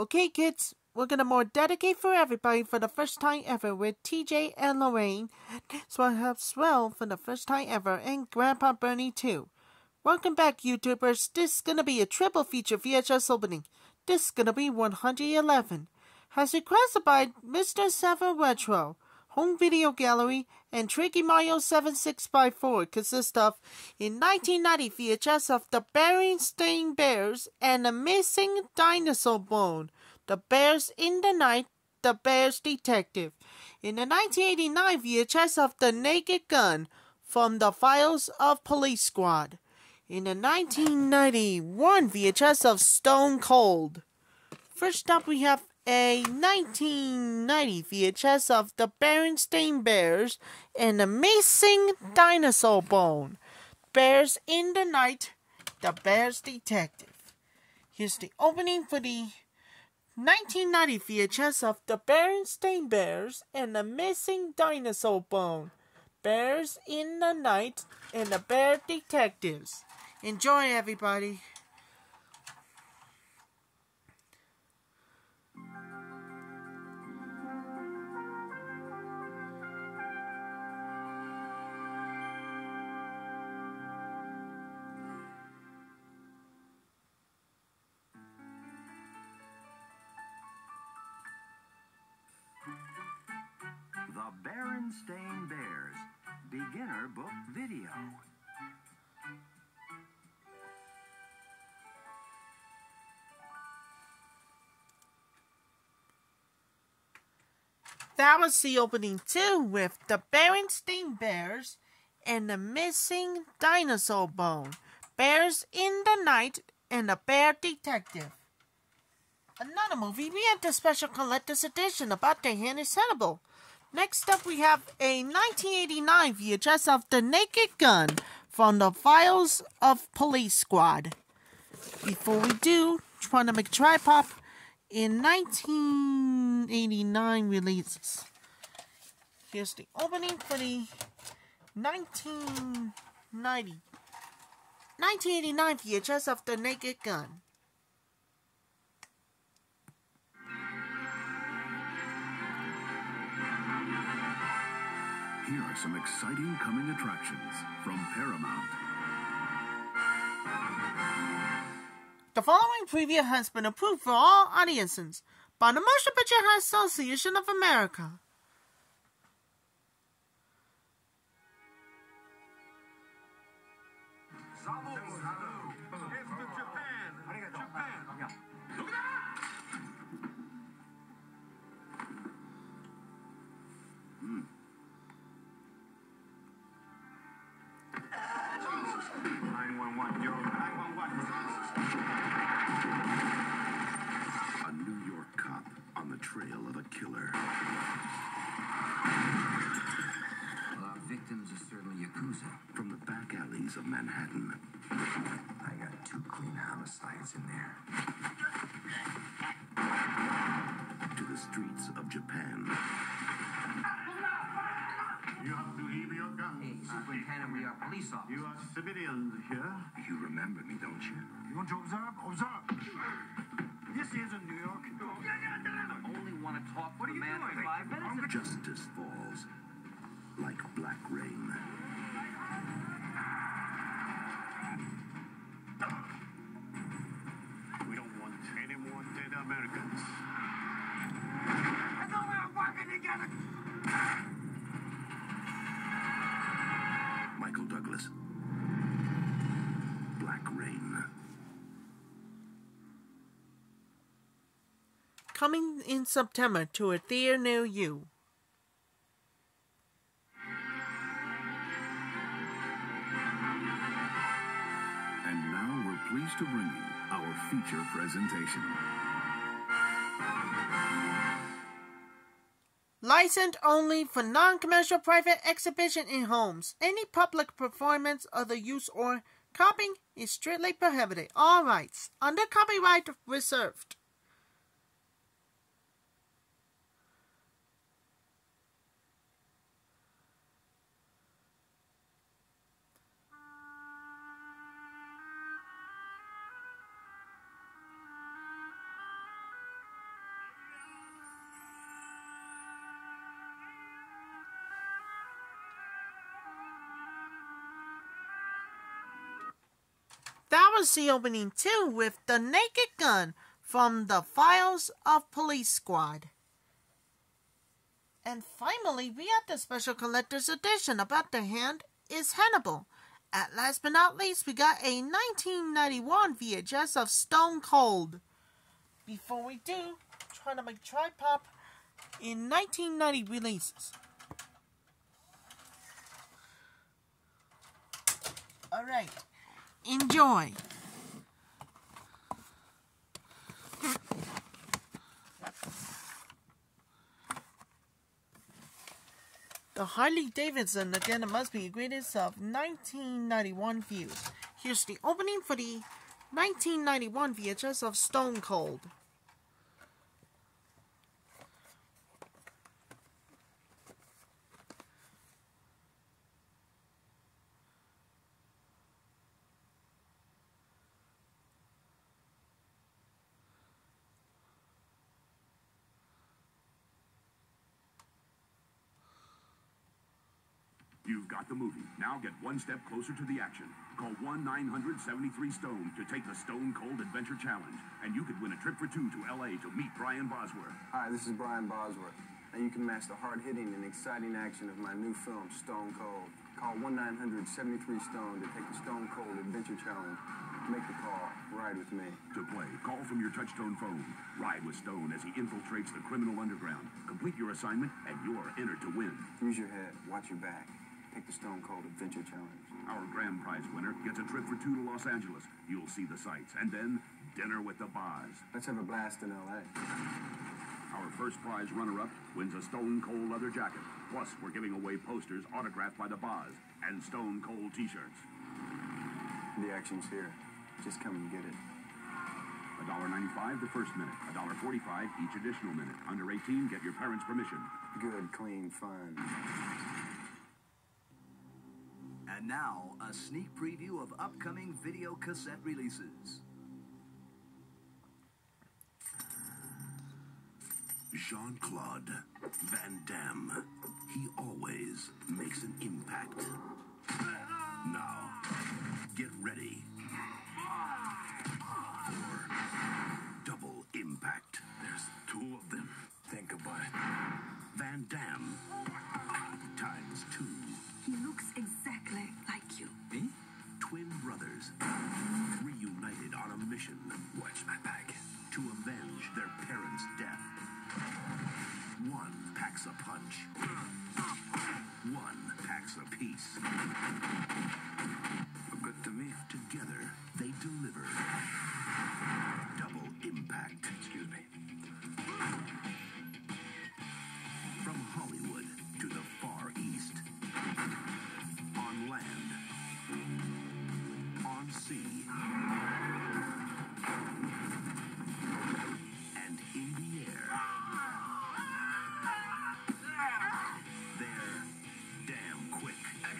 Okay, kids, we're gonna more dedicate for everybody for the first time ever with TJ and Lorraine, as well as well for the first time ever, and Grandpa Bernie too. Welcome back, YouTubers. This is gonna be a triple feature VHS opening. This is gonna be 111. Has requested by Mr. Servo Retro. Home Video Gallery and Tricky Mario 7654 consist of in 1990 VHS of the Berenstain Bears and a Missing Dinosaur Bone. The Bears in the Night, The Bears Detective. In the 1989 VHS of The Naked Gun from the Files of Police Squad. In the 1991 VHS of Stone Cold. First up, we have a 1990 VHS of The Berenstain Bears and The Missing Dinosaur Bone. Bears in the Night, The Bears Detective. Here's the opening for the 1990 VHS of The Berenstain Bears and The Missing Dinosaur Bone. Bears in the Night and The Bear Detectives. Enjoy, everybody. The Berenstain Bears Beginner Book Video. That was the opening too with the Berenstain Bears and the Missing Dinosaur Bone. Bears in the Night and the Bear Detective. Another movie, we have the special collector's edition about the Henry Hannibal. Next up, we have a 1989 VHS of The Naked Gun from the Files of Police Squad. Before we do, trying to make a pop in 1989 releases. Here's the opening for the 1990 1989 VHS of The Naked Gun. Here are some exciting coming attractions from Paramount. The following preview has been approved for all audiences by the Motion Picture Association of America. A police officers. You are civilians here. You remember me, don't you? You want to observe? Observe. This isn't New York. I Only want to talk to the man for five minutes. Justice falls like black rain. Coming in September to a theater near you. And now we're pleased to bring you our feature presentation. Licensed only for non-commercial private exhibition in homes. Any public performance of the use or copying is strictly prohibited. All rights under copyright reserved. That was the opening too with The Naked Gun from the Files of Police Squad. And finally, we had the special collector's edition about the hand is Hannibal. At last but not least, we got a 1991 VHS of Stone Cold. Before we do, trying to make Tri-Pop in 1990 releases. Alright, enjoy. The Harley Davidson, again, it must be the greatest of 1991 views. Here's the opening for the 1991 VHS of Stone Cold. You've got the movie. Now get one step closer to the action. Call 1-973-STONE to take the Stone Cold Adventure Challenge. And you could win a trip for two to L.A. to meet Brian Bosworth. Hi, this is Brian Bosworth. And you can match the hard-hitting and exciting action of my new film, Stone Cold. Call 1-973-STONE to take the Stone Cold Adventure Challenge. Make the call. Ride with me. To play, call from your touchtone phone. Ride with Stone as he infiltrates the criminal underground. Complete your assignment, and you're entered to win. Use your head. Watch your back. Take the Stone Cold Adventure Challenge. Our grand prize winner gets a trip for two to Los Angeles. You'll see the sights, and then dinner with the Boz. Let's have a blast in L.A. Our first prize runner-up wins a Stone Cold leather jacket. Plus, we're giving away posters autographed by the Boz and Stone Cold T-shirts. The action's here. Just come and get it. $1.95 the first minute, $1.45 each additional minute. Under 18, get your parents' permission. Good, clean fun. And now, a sneak preview of upcoming video cassette releases. Jean Claude Van Damme. He always makes an impact. Packs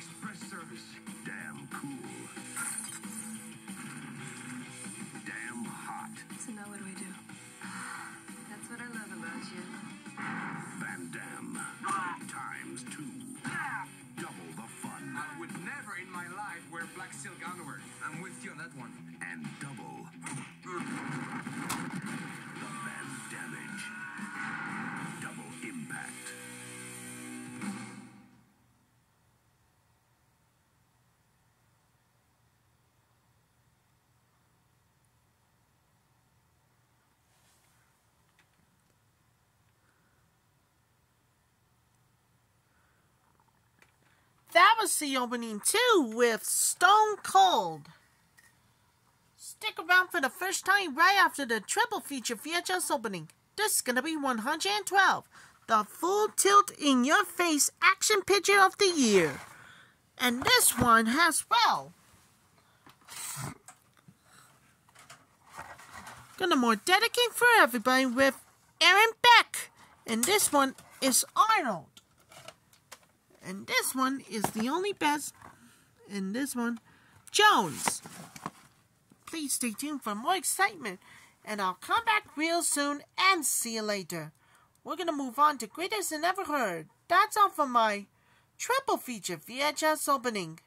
Express service. Damn cool. Damn hot. So now what do we do? That's what I love about you. Van Damme. Times two. Double the fun. I would never in my life wear black silk underwear. I'm with you on that one. And double mm. the Van Damage. That was the opening too with Stone Cold. Stick around for the first time right after the triple feature VHS opening. This is gonna be 112, the full tilt in your face action picture of the year. And this one has well. Gonna more dedicate for everybody with Aaron Beck. And this one is Arnold. And this one is the only best. And this one, Jones. Please stay tuned for more excitement. And I'll come back real soon and see you later. We're gonna move on to Greatest Than Ever Heard. That's all for my triple feature VHS opening.